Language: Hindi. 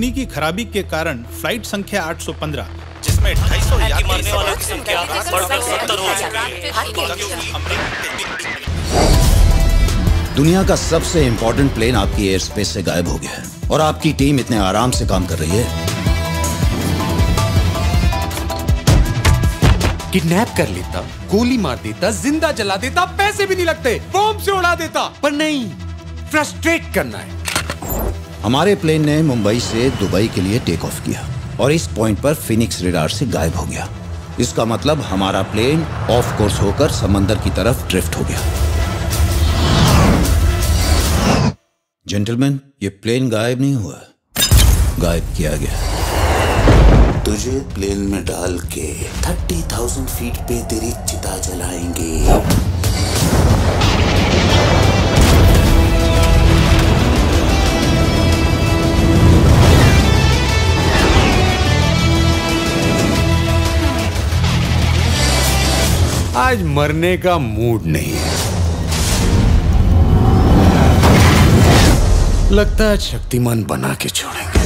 तकनीकी खराबी के कारण फ़्लाइट संख्या 815 जिसमें 250 यात्री मरने वालों की संख्या बढ़कर 70 हो चुकी दुनिया का सबसे इंपॉर्टेंट प्लेन आपकी एयर स्पेस से गायब हो गया है और आपकी टीम इतने आराम से काम कर रही है। किडनैप कर लेता गोली मार देता ज़िंदा जला देता पैसे भी नहीं लगते बॉम्ब से उड़ा देता। पर नहीं फ्रस्ट्रेट करना है। हमारे प्लेन ने मुंबई से दुबई के लिए टेक ऑफ़ किया और इस पॉइंट पर फिनिक्स रेडार से गायब हो गया। इसका मतलब हमारा प्लेन ऑफ़ कोर्स होकर समंदर की तरफ़ ड्रिफ्ट हो गया। जेंटलमैन ये प्लेन गायब नहीं हुआ। गायब किया गया। तुझे प्लेन में डाल के थर्टी थाउज़ेंड फीट पे तेरी चिता जलाएँगे। आज मरने का मूड नहीं है। लगता है शक्तिमान बना के छोड़ेंगे।